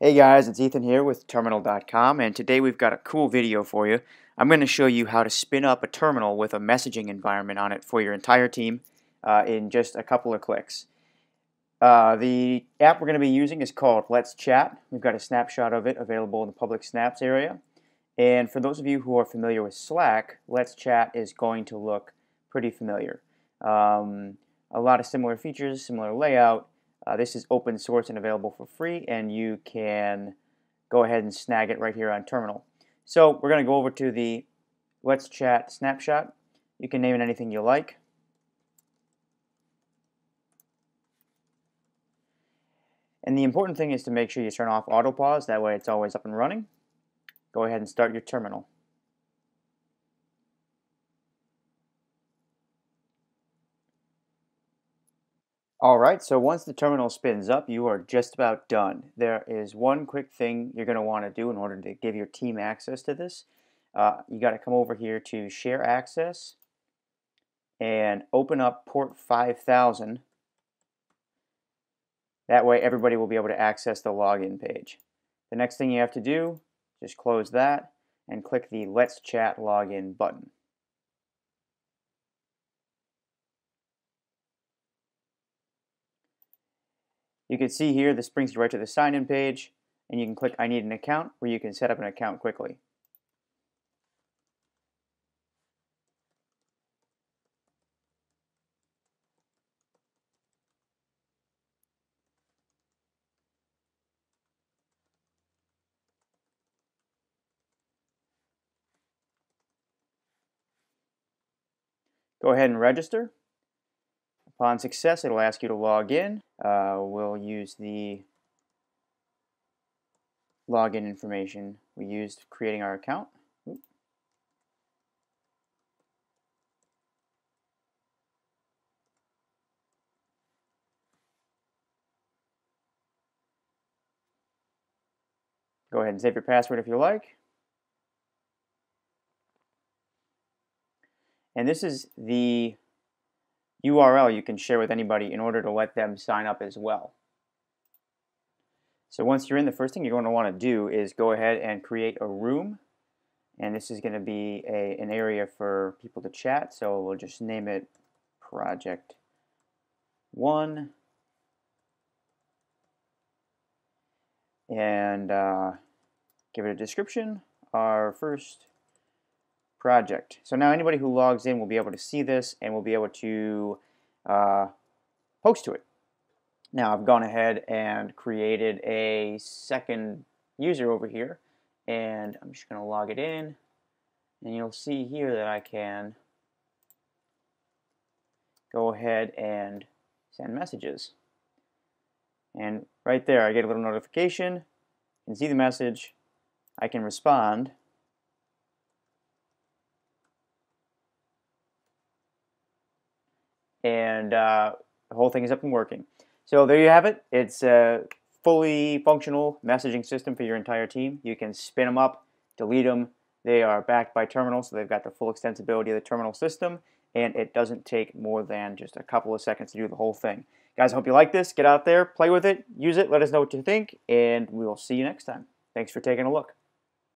Hey guys, it's Ethan here with Terminal.com and today we've got a cool video for you. I'm going to show you how to spin up a terminal with a messaging environment on it for your entire team uh, in just a couple of clicks. Uh, the app we're going to be using is called Let's Chat. We've got a snapshot of it available in the public snaps area. And for those of you who are familiar with Slack, Let's Chat is going to look pretty familiar. Um, a lot of similar features, similar layout, uh, this is open source and available for free, and you can go ahead and snag it right here on Terminal. So we're going to go over to the Let's Chat snapshot. You can name it anything you like. And the important thing is to make sure you turn off auto pause, that way it's always up and running. Go ahead and start your terminal. Alright, so once the terminal spins up, you are just about done. There is one quick thing you're going to want to do in order to give your team access to this. Uh, you got to come over here to Share Access and open up port 5000. That way everybody will be able to access the login page. The next thing you have to do, just close that and click the Let's Chat Login button. You can see here this brings you right to the sign-in page and you can click I need an account where you can set up an account quickly. Go ahead and register. Upon success, it'll ask you to log in. Uh, we'll use the login information we used creating our account. Go ahead and save your password if you like. And this is the URL you can share with anybody in order to let them sign up as well. So once you're in, the first thing you're going to want to do is go ahead and create a room. And this is going to be a, an area for people to chat. So we'll just name it Project 1. And uh, give it a description. Our first project. So now anybody who logs in will be able to see this and will be able to uh, post to it. Now I've gone ahead and created a second user over here and I'm just going to log it in and you'll see here that I can go ahead and send messages. And right there I get a little notification, can see the message, I can respond and uh, the whole thing is up and working. So there you have it. It's a fully functional messaging system for your entire team. You can spin them up, delete them. They are backed by Terminal, so they've got the full extensibility of the Terminal system, and it doesn't take more than just a couple of seconds to do the whole thing. Guys, I hope you like this. Get out there, play with it, use it, let us know what you think, and we will see you next time. Thanks for taking a look.